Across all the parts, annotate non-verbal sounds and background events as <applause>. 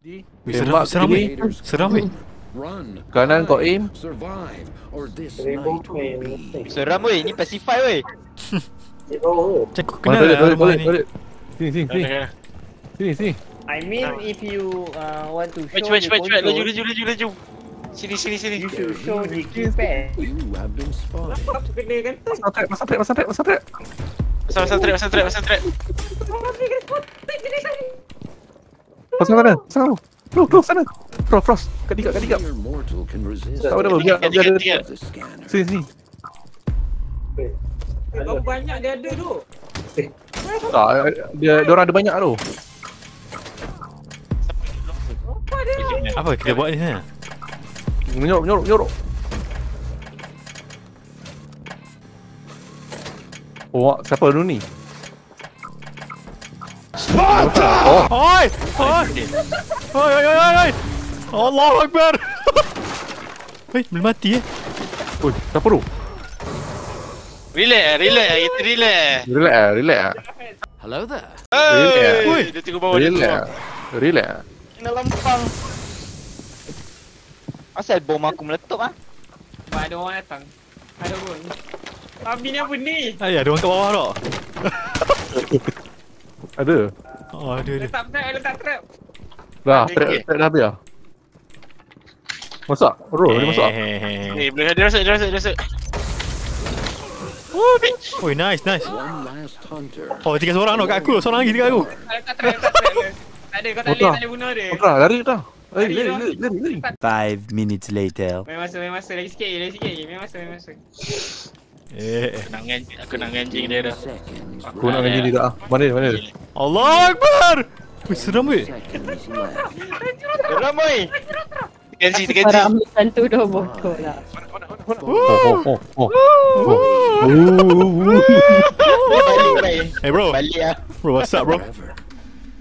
Weh, Tembak seram, seram weh. Seram weh. Kanan kau aim. Seram weh, ni pacify weh. Macam aku kenal lah rumah ni. Sini, sini, sini. Sini, sini. I mean if you uh, want to show the cepat cepat. Laju laju laju laju. Sini sini sini. you should show the keypad. You have been spotted. Apa kena kan? Masuk trap, masuk trap, masuk trap, masuk trap. Pasal pasal trap pasal trap pasal trap. Pasal mana? Pasal mana? Bro, bro, sana. Frost, Frost. Kat tiga, kat resist Tak apa, biar, dia. scanner. Sini, sini. Kau banyak dia ada tu. Tak, dia, dia orang ada banyak tu. Apa kita buat ni sebenarnya? Menyorok, menyorok, menyorok. Oh, siapa dulu ni? Oh, Oi! Oi! Oi, oi, oi, oi, oi! Allahu Akbar! <laughs> Weh, belum mati eh? oi, siapa tu? Relax eh, relax eh, kita relax eh. Relax ah, relax ah. Hello there. Relax. Oi, dia tengok bawah dia Relax ah. Relax ah. Kena lempang. Asal bom aku meletup ah? Sebab ada orang datang. Ada pun. Abi ni apa ni? Ay, ada orang kat bawah tak? <laughs> Ada. Oh, ada ada. Letak trap, letak trap. Dah, trap, trap dah habis dah. Masak? Bro, dia masak. Hehehe. Eh, boleh dia rasa dia rasa dia rasa. Oh, bitch. Oi, nice, nice. One last hunter. Oh, tinggal seorang tau kat aku. Seorang lagi tinggal aku. Letak trap, letak trap. le. Tak ada, kau tak boleh, tak boleh bunuh dia. Dah, lari dah. Lari, Lari lari, dah. lari, lari, lari. Five minutes later. Main masa, main masa. Lagi sikit, lagi sikit. Main masa, main masa. Eh. Aku nak Aku ngancing dia dah. Aku nak dengan dia dah. Mana dia, mana dia? Allah Akbar! Weh, seram weh. Seconds left. Geram oi. Tekan si, tekan si. Para ambil hantu dah bodoh lah. Oh, oh, oh, oh. Eh bro, Balik ah. bro, what's up bro?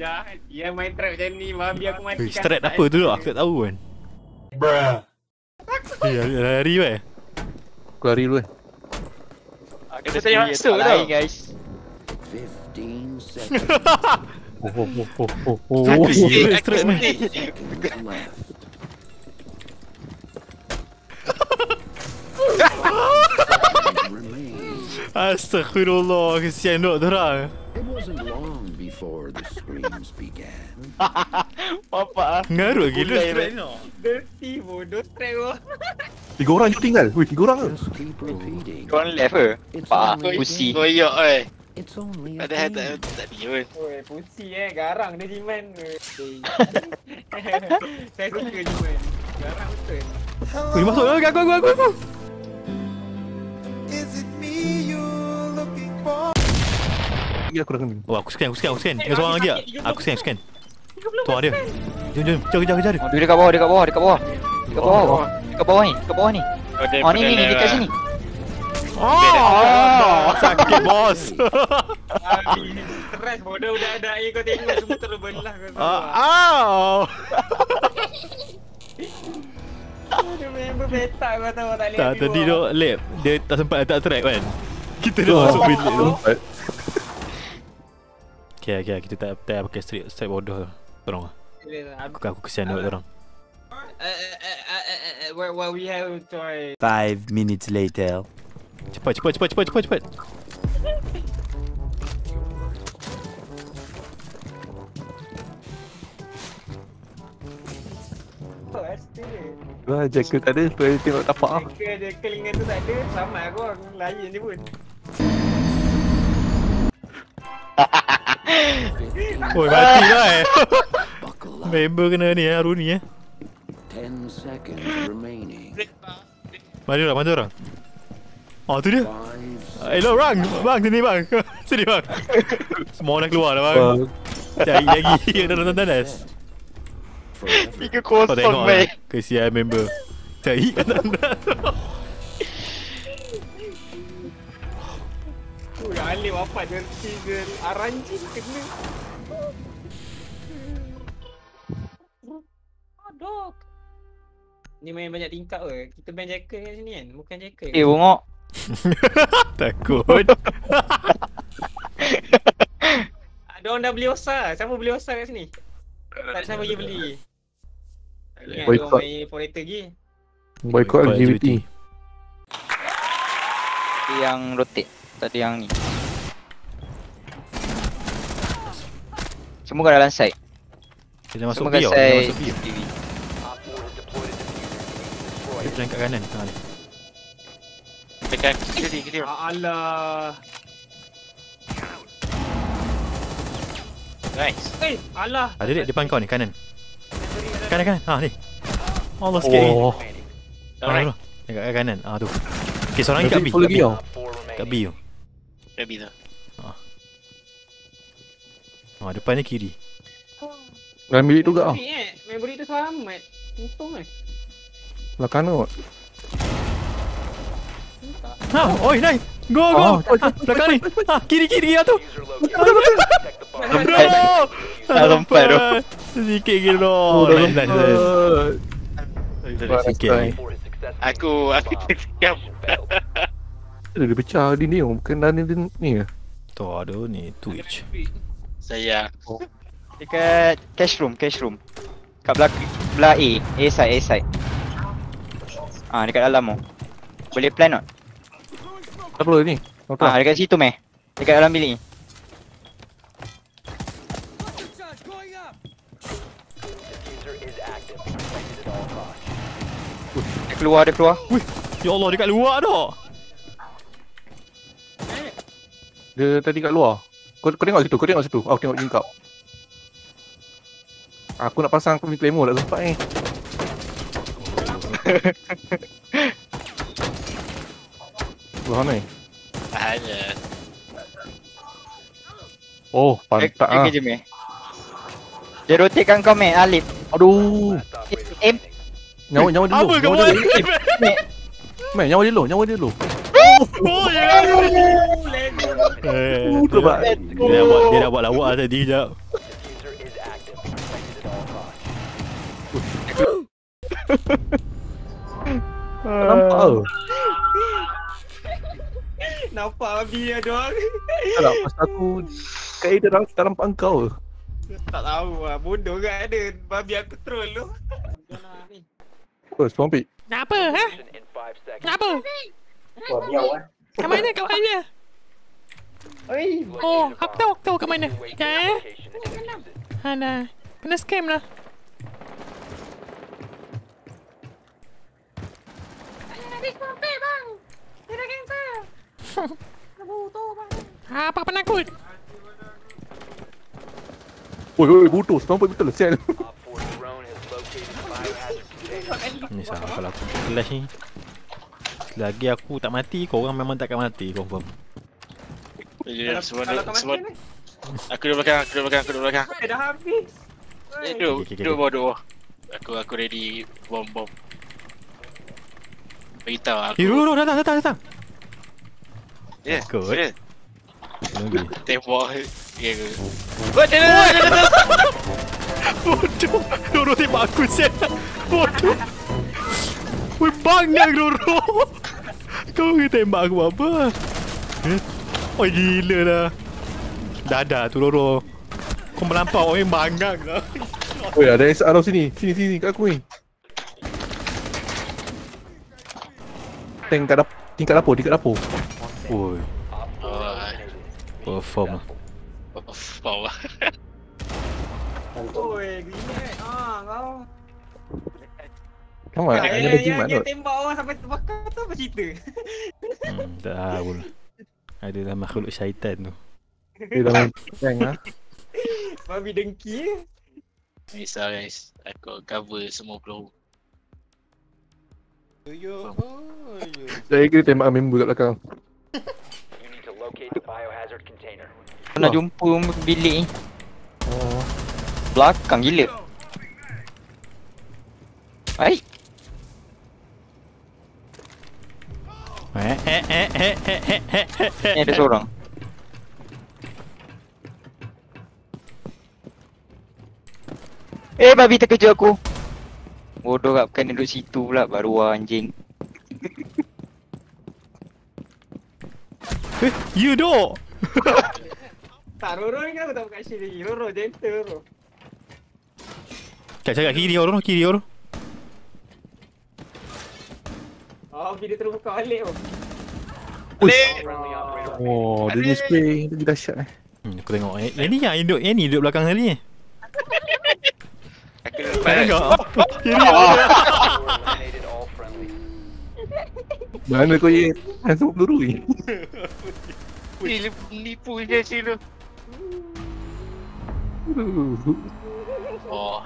Jangan, dia main trap macam ni. Babi aku mati. Weh, strat apa tu tu? Aku tak tahu kan. Bruh. Eh, lari- lari weh. Aku lari dulu eh. Kita tadi masuk tau. guys. 15 seconds Oh, oh, oh, oh, oh, aku. Astaghfirullah, kesian duk terang. It wasn't long before the screams began. <laughs> Papa ah. Ngarut gila Mulai, strat weh. ni. Dirty bodoh trap tu. <laughs> Tiga orang je tinggal. Weh, tiga orang ke? Kau orang left ke? It's Pak only a pusi. game. Koyok oi. It's only a ada tak game. tak dia pun. Oi, pusi eh. Garang dia Jiman. <laughs> Saya suka Jiman. Garang betul. Weh, masuk aku aku aku aku. Lagi aku dah kena. Oh, aku scan, aku scan, aku scan. Yang seorang lagi tak? Aku scan, aku scan. Tu ada. Jom, jom. Kejar, kejar, kejar. Oh, dia dekat bawah, dekat bawah, dekat bawah. Dekat bawah. Dekat bawah ni, dekat bawah ni. Oh, ni ni ni dekat sini. Oh, sakit bos. Abi, Stres bodoh budak-budak ni kau tengok semua terbelah kau Ah. Dia member petak kau tahu tak boleh Tak, tadi tu lap. Dia tak sempat letak track kan. Kita dah masuk bilik tu. Okay, okay, kita tak tak pakai straight straight bodoh. Tolong lah. Aku aku kesian duk orang. Eh, eh, eh, Well, well, we have to try. Five minutes later. Cepat, cepat, cepat, cepat, cepat, cepat. Oh. Wah, jacket tak ada. Supaya tengok tapak ah. Jeka dia kelingan tu tak ada. Selamat aku aku layan dia pun. Oi, mati lah eh. Member kena ni eh, Aruni eh. 10 seconds remaining. Mana orang, mana orang? Oh, tu dia. Five Eh, bang. Bang, sini bang. sini bang. Semua orang keluar dah bang. Uh, Lagi, lagi. Dah nonton tenis. forever. Tiga kosong baik. lah. Kesian member. Cari kat tandas. Ui, Alif wafat dirty girl. Aranjin kena. Ni main banyak tingkap ke? Kita main jacker kat sini kan? Bukan jacker. Eh, bongok. <laughs> Takut. Ada orang dah beli osa. Siapa beli osa kat sini? Tak ada siapa pergi beli. Ingat Boycott. orang main operator lagi. Boycott LGBT. Yang rotate. Tadi yang ni. Semua kat dalam side. Dia masuk Semua B tau. Side masuk B Dia plan kat kanan tengah ni. Dekat kiri kiri. Ah, Alah. Nice. Eh, alah. Ada dek depan kau ni kanan. Kanan kanan. Ha ni. Allah sikit lagi. Oh, Ha Alright. tu. Dekat kat kanan. Ah tu. Okey seorang lagi kat B. lagi tau. Kat B tu. Baby tu. Ha depan ni kiri. Dalam bilik tu gak eh. Memory tu selamat. Untung eh. Lah kanan kot. Ha, oi Nai. Go Oh, go. Ha, belakang ni. Ha, kiri kiri lah tu. Bro. Dah lompat tu. Sikit ke bro. Oh, dah Nice, nice, nice. lompat. Sikit lagi. Aku aku tersiap. Dia dia pecah dinding tu. Bukan dalam dinding ni ke? Tu ada ni Twitch. Saya Dekat cash room, cash room. Kat belakang belah A, A side, A side. Ah, dekat dalam tu. Boleh plan tak? Tak perlu ni. Ah, dekat situ meh. Dekat dalam bilik ni. Dia keluar, dia keluar. Ya Allah dekat luar dah. Dia tadi kat luar. Kau, kau tengok situ, kau tengok situ. Aku tengok link kau. Aku nak pasang aku punya claymore tak sempat ni. Luar ni. hanya. Oh, pantat ah. kerja meh. Dia rotatekan kau meh, Alip. Aduh. Aim. Nyawa nyawa dia dulu. Apa kau buat? Meh, nyawa dia dulu, nyawa dia dulu. Oh ya. Eh, terbaik. Dia dah buat dia dah buat lawak tadi jap. Tak nampak ke? <laughs> Nampak babi dia doang. Tak nak pasal aku kat dia dalam tak nampak kau ke? tak tahu lah. Bodoh kan ada. Babi aku troll tu. Oh, spawn pick. Kenapa ha? Kenapa? Wah, miau eh. Kat mana kat mana? Oi. Oh, aku tahu aku tahu kat mana. Ya eh? Ada. Kena scam lah. Ha, apa penakut? Oi, oi, butuh. Pick betul. Sel. Ni salah kalau aku flash ni. Lagi aku tak mati, kau orang memang takkan mati confirm. Ya, semua mati ni. Aku duduk belakang, aku duduk belakang, aku duduk belakang. Eh, dah habis. Eh, duduk, Okay, okay, duduk okay. bawah, duduk bawah. Aku aku ready bom bom. Beritahu aku. Eh, Roro datang datang datang. Ya, Good. Lagi. Tembak. Ya ke? Oh, dia dia dia dia. Bodoh. Roro tembak aku sial. Bodoh. Weh bangang Roro. Kau ni tembak aku apa? Eh? Oh gila dah. Dadah tu Roro. Kau melampau orang bangang lah. Oi, ada SR sini. Sini sini kat aku ni. Tank kat dapur. Tingkat dapur, tingkat dapur. Oi, Oh, perform lah. bawah. Oi, gini eh. Ah, kau. Come on, Yang- ada yang- jimat yang kot. tembak orang sampai terbakar tu apa cerita? Hmm, tak tahu lah. Ada lah makhluk syaitan tu. Dia dalam tank lah. Babi dengki eh. Risau guys. Aku cover semua peluru. Saya kira tembak member kat belakang. Aku nak jumpa bilik ni. Oh. Belakang gila. Baik. Eh eh eh eh eh eh eh eh Ni ada seorang. Eh babi terkejut aku. Bodoh kat bukan duduk situ pula baru ah, anjing. Eh, you dok. <laughs> Tak, Roro ni kenapa tak buka shield lagi? Roro, gentle Roro. Kat cakap kiri orang, kiri orang. Oh, video terus buka balik tu. Oh, dia ni spray Dia dahsyat eh Hmm, aku tengok. Eh, yang ni yang yang ni duduk belakang tadi ni. Aku Tak tengok. <laughs> Kiri Oh. <laughs> Mana kau ye Handsome peluru ni Ni nipu je sini tu. Aduh. Oh.